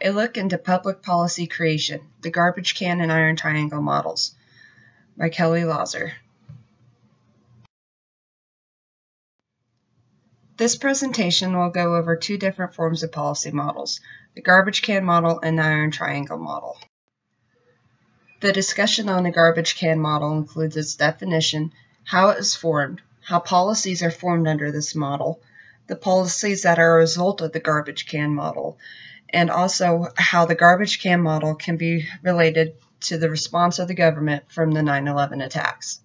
A look into public policy creation, the garbage can and iron triangle models by Kelly Lazar. This presentation will go over two different forms of policy models, the garbage can model and the iron triangle model. The discussion on the garbage can model includes its definition, how it is formed, how policies are formed under this model, the policies that are a result of the garbage can model, and also how the garbage can model can be related to the response of the government from the 9-11 attacks.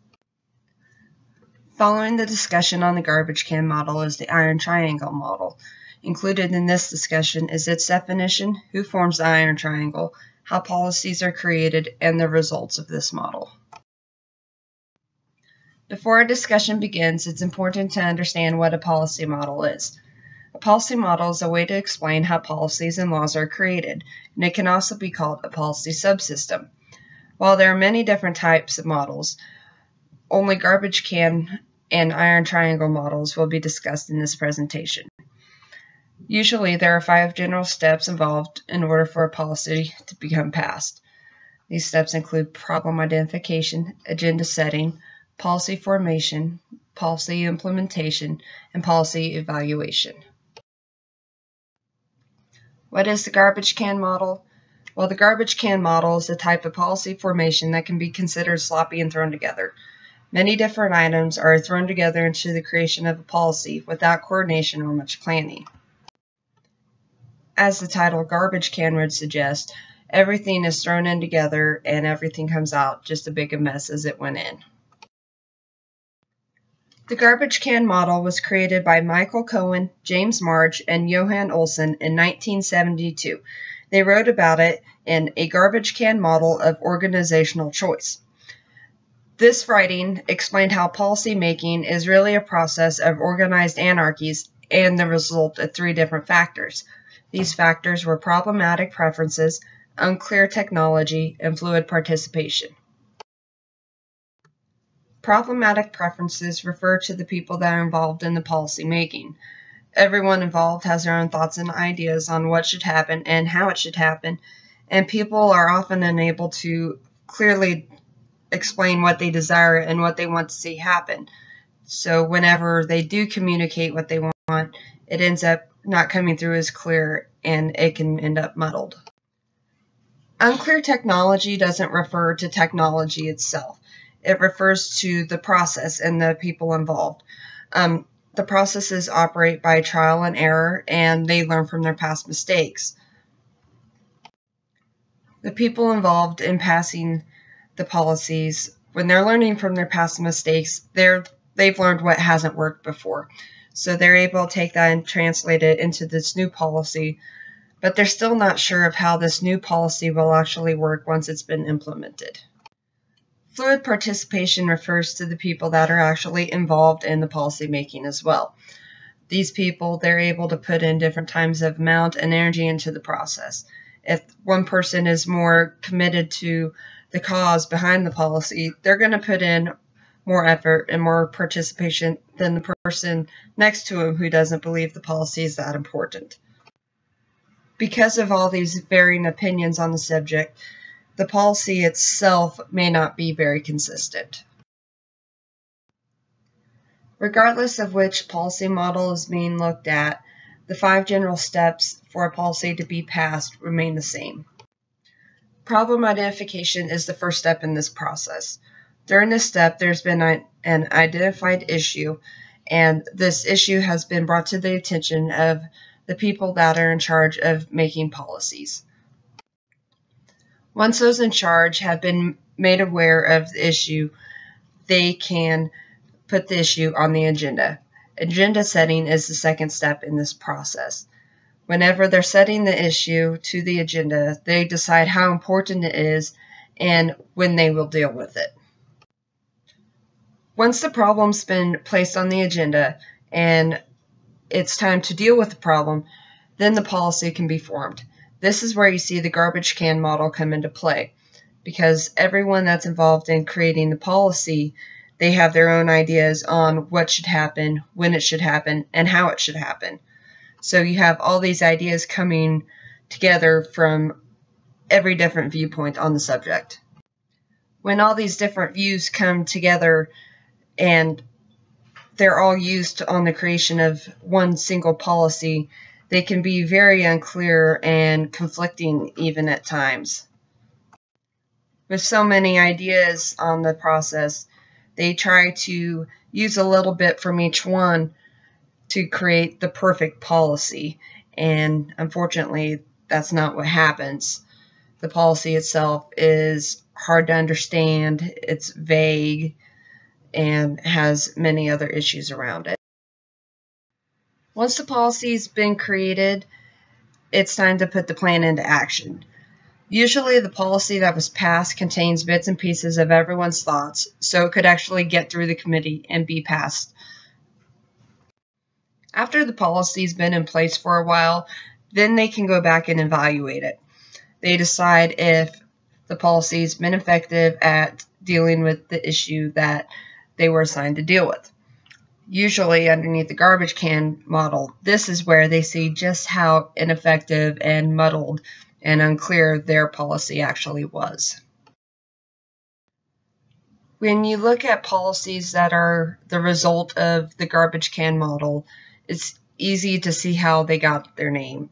Following the discussion on the garbage can model is the iron triangle model. Included in this discussion is its definition, who forms the iron triangle, how policies are created, and the results of this model. Before our discussion begins, it's important to understand what a policy model is. A policy model is a way to explain how policies and laws are created, and it can also be called a policy subsystem. While there are many different types of models, only garbage can and iron triangle models will be discussed in this presentation. Usually, there are five general steps involved in order for a policy to become passed. These steps include problem identification, agenda setting, policy formation, policy implementation, and policy evaluation. What is the garbage can model? Well, the garbage can model is a type of policy formation that can be considered sloppy and thrown together. Many different items are thrown together into the creation of a policy without coordination or much planning. As the title garbage can would suggest, everything is thrown in together and everything comes out just a big a mess as it went in. The garbage can model was created by Michael Cohen, James March, and Johan Olsen in 1972. They wrote about it in A Garbage Can Model of Organizational Choice. This writing explained how policy making is really a process of organized anarchies and the result of three different factors. These factors were problematic preferences, unclear technology, and fluid participation. Problematic preferences refer to the people that are involved in the policy making. Everyone involved has their own thoughts and ideas on what should happen and how it should happen, and people are often unable to clearly explain what they desire and what they want to see happen. So whenever they do communicate what they want, it ends up not coming through as clear and it can end up muddled. Unclear technology doesn't refer to technology itself it refers to the process and the people involved. Um, the processes operate by trial and error, and they learn from their past mistakes. The people involved in passing the policies, when they're learning from their past mistakes, they're they've learned what hasn't worked before. So they're able to take that and translate it into this new policy, but they're still not sure of how this new policy will actually work once it's been implemented. Fluid participation refers to the people that are actually involved in the policy making as well. These people, they're able to put in different times of amount and energy into the process. If one person is more committed to the cause behind the policy, they're going to put in more effort and more participation than the person next to him who doesn't believe the policy is that important. Because of all these varying opinions on the subject, the policy itself may not be very consistent. Regardless of which policy model is being looked at, the five general steps for a policy to be passed remain the same. Problem identification is the first step in this process. During this step, there's been an identified issue, and this issue has been brought to the attention of the people that are in charge of making policies. Once those in charge have been made aware of the issue, they can put the issue on the agenda. Agenda setting is the second step in this process. Whenever they're setting the issue to the agenda, they decide how important it is and when they will deal with it. Once the problem's been placed on the agenda and it's time to deal with the problem, then the policy can be formed. This is where you see the garbage can model come into play because everyone that's involved in creating the policy, they have their own ideas on what should happen, when it should happen, and how it should happen. So you have all these ideas coming together from every different viewpoint on the subject. When all these different views come together and they're all used on the creation of one single policy, they can be very unclear and conflicting even at times. With so many ideas on the process, they try to use a little bit from each one to create the perfect policy. And unfortunately, that's not what happens. The policy itself is hard to understand, it's vague, and has many other issues around it. Once the policy's been created, it's time to put the plan into action. Usually, the policy that was passed contains bits and pieces of everyone's thoughts, so it could actually get through the committee and be passed. After the policy's been in place for a while, then they can go back and evaluate it. They decide if the policy's been effective at dealing with the issue that they were assigned to deal with usually underneath the garbage can model, this is where they see just how ineffective and muddled and unclear their policy actually was. When you look at policies that are the result of the garbage can model, it's easy to see how they got their name.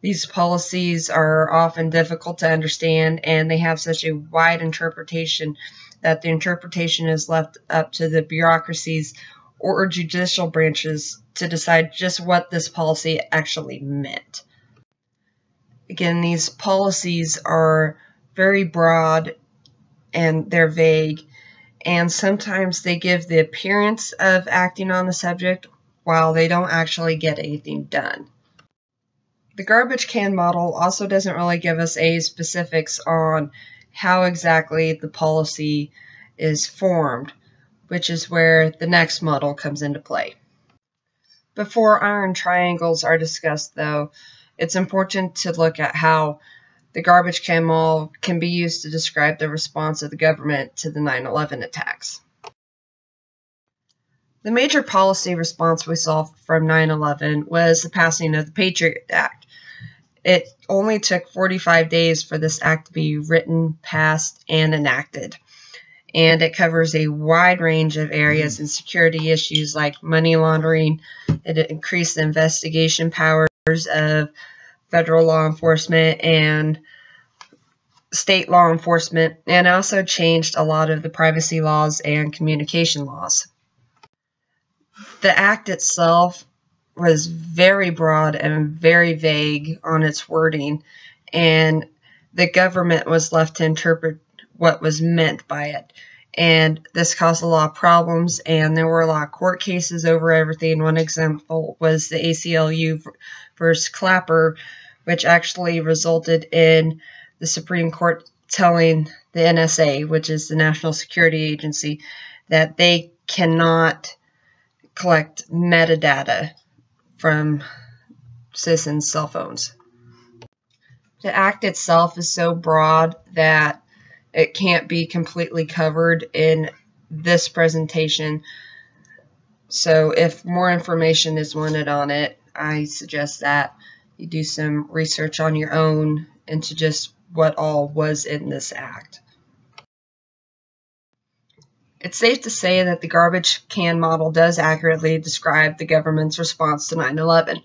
These policies are often difficult to understand and they have such a wide interpretation that the interpretation is left up to the bureaucracies or judicial branches to decide just what this policy actually meant. Again, these policies are very broad and they're vague, and sometimes they give the appearance of acting on the subject while they don't actually get anything done. The garbage can model also doesn't really give us any specifics on how exactly the policy is formed which is where the next model comes into play. Before iron triangles are discussed, though, it's important to look at how the garbage can model can be used to describe the response of the government to the 9 11 attacks. The major policy response we saw from 9 11 was the passing of the Patriot Act. It only took 45 days for this act to be written, passed, and enacted and it covers a wide range of areas and security issues like money laundering. It increased the investigation powers of federal law enforcement and state law enforcement, and also changed a lot of the privacy laws and communication laws. The act itself was very broad and very vague on its wording, and the government was left to interpret what was meant by it. And this caused a lot of problems, and there were a lot of court cases over everything. One example was the ACLU versus Clapper, which actually resulted in the Supreme Court telling the NSA, which is the National Security Agency, that they cannot collect metadata from citizens' cell phones. The act itself is so broad that it can't be completely covered in this presentation. So if more information is wanted on it, I suggest that you do some research on your own into just what all was in this act. It's safe to say that the garbage can model does accurately describe the government's response to 9 11.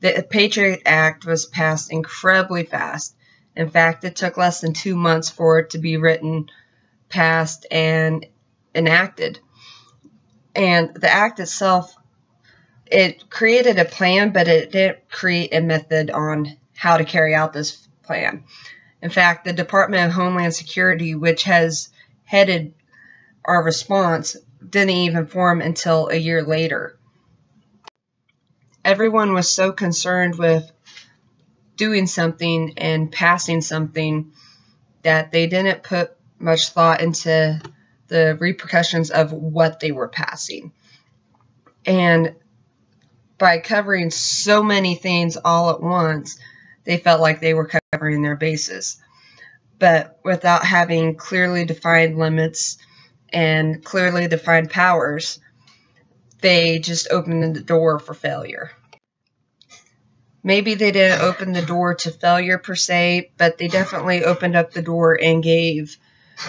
The Patriot Act was passed incredibly fast, in fact, it took less than two months for it to be written, passed, and enacted. And the act itself, it created a plan, but it didn't create a method on how to carry out this plan. In fact, the Department of Homeland Security, which has headed our response, didn't even form until a year later. Everyone was so concerned with doing something and passing something that they didn't put much thought into the repercussions of what they were passing. And by covering so many things all at once, they felt like they were covering their bases. But without having clearly defined limits and clearly defined powers, they just opened the door for failure. Maybe they didn't open the door to failure per se, but they definitely opened up the door and gave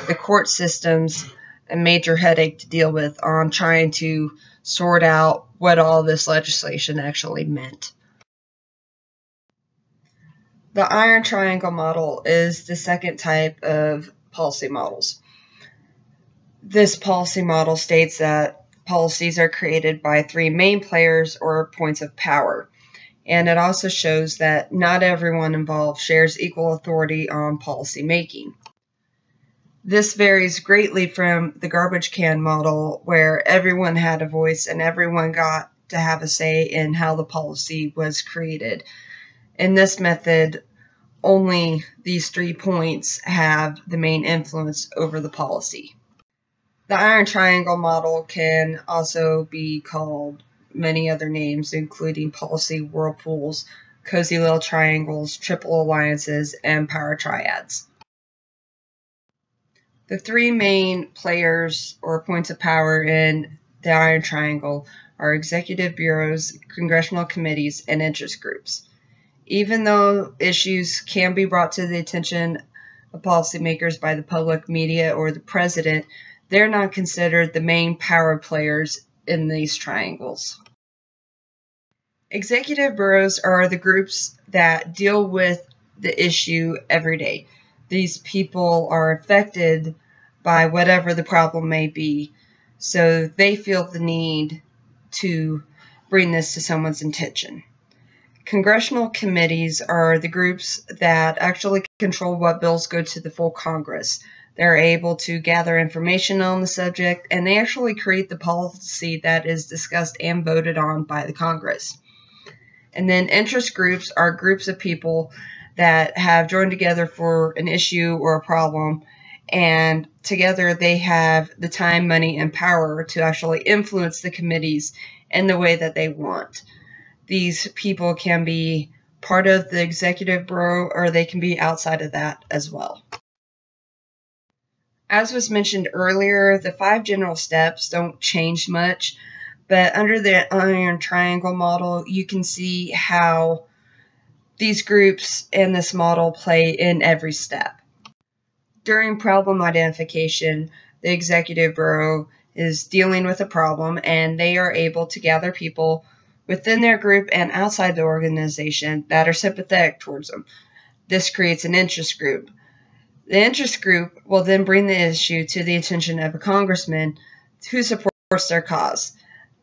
the court systems a major headache to deal with on trying to sort out what all this legislation actually meant. The iron triangle model is the second type of policy models. This policy model states that policies are created by three main players or points of power. And it also shows that not everyone involved shares equal authority on policy making. This varies greatly from the garbage can model, where everyone had a voice and everyone got to have a say in how the policy was created. In this method, only these three points have the main influence over the policy. The iron triangle model can also be called many other names, including policy whirlpools, cozy little triangles, triple alliances, and power triads. The three main players or points of power in the Iron Triangle are executive bureaus, congressional committees, and interest groups. Even though issues can be brought to the attention of policymakers by the public media or the president, they're not considered the main power players in these triangles. Executive bureaus are the groups that deal with the issue every day. These people are affected by whatever the problem may be, so they feel the need to bring this to someone's attention. Congressional committees are the groups that actually control what bills go to the full Congress. They're able to gather information on the subject and they actually create the policy that is discussed and voted on by the Congress. And then interest groups are groups of people that have joined together for an issue or a problem, and together they have the time, money, and power to actually influence the committees in the way that they want. These people can be part of the executive bureau or they can be outside of that as well. As was mentioned earlier, the five general steps don't change much. But under the iron triangle model, you can see how these groups in this model play in every step. During problem identification, the executive bureau is dealing with a problem and they are able to gather people within their group and outside the organization that are sympathetic towards them. This creates an interest group. The interest group will then bring the issue to the attention of a congressman who supports their cause.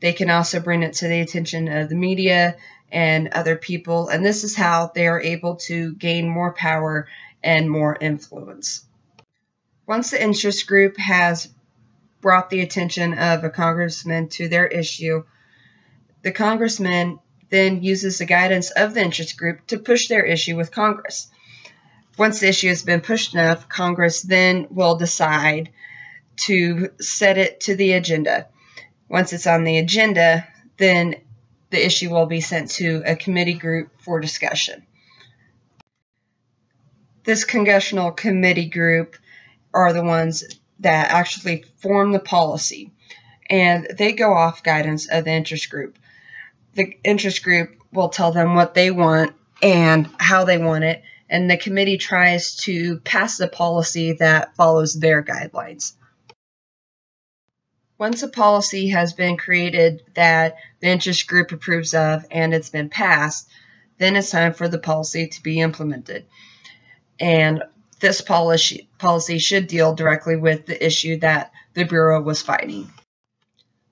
They can also bring it to the attention of the media and other people, and this is how they are able to gain more power and more influence. Once the interest group has brought the attention of a congressman to their issue, the congressman then uses the guidance of the interest group to push their issue with Congress. Once the issue has been pushed enough, Congress then will decide to set it to the agenda. Once it's on the agenda, then the issue will be sent to a committee group for discussion. This congressional committee group are the ones that actually form the policy, and they go off guidance of the interest group. The interest group will tell them what they want and how they want it, and the committee tries to pass the policy that follows their guidelines. Once a policy has been created that the interest group approves of and it's been passed, then it's time for the policy to be implemented. And this policy, policy should deal directly with the issue that the Bureau was fighting.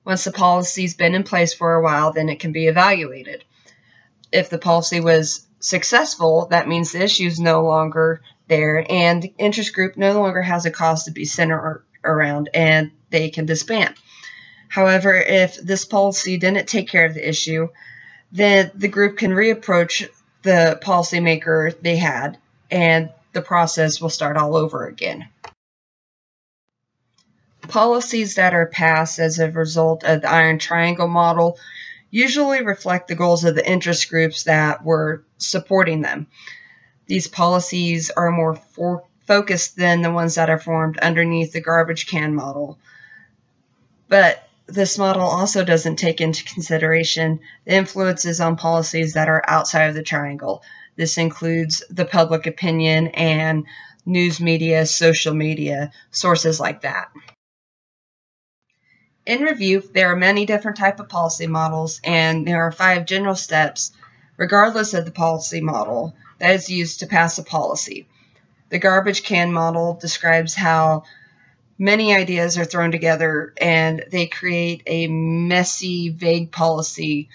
Once the policy's been in place for a while, then it can be evaluated. If the policy was successful, that means the issue is no longer there and the interest group no longer has a cause to be centered around and they can disband. However, if this policy didn't take care of the issue, then the group can reapproach the policymaker they had and the process will start all over again. Policies that are passed as a result of the Iron Triangle model usually reflect the goals of the interest groups that were supporting them. These policies are more for focused than the ones that are formed underneath the garbage can model. But this model also doesn't take into consideration the influences on policies that are outside of the triangle. This includes the public opinion and news media, social media, sources like that. In review, there are many different type of policy models and there are five general steps regardless of the policy model that is used to pass a policy. The garbage can model describes how many ideas are thrown together and they create a messy, vague policy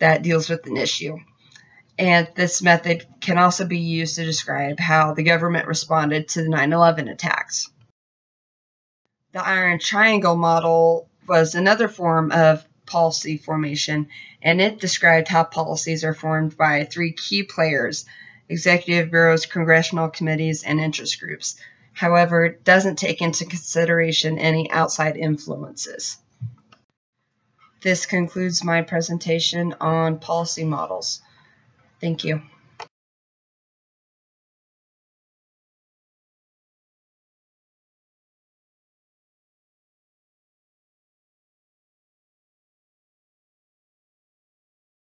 that deals with an issue. And this method can also be used to describe how the government responded to the 9 11 attacks. The iron triangle model was another form of policy formation, and it described how policies are formed by three key players executive bureaus, congressional committees, and interest groups. However, it doesn't take into consideration any outside influences. This concludes my presentation on policy models. Thank you.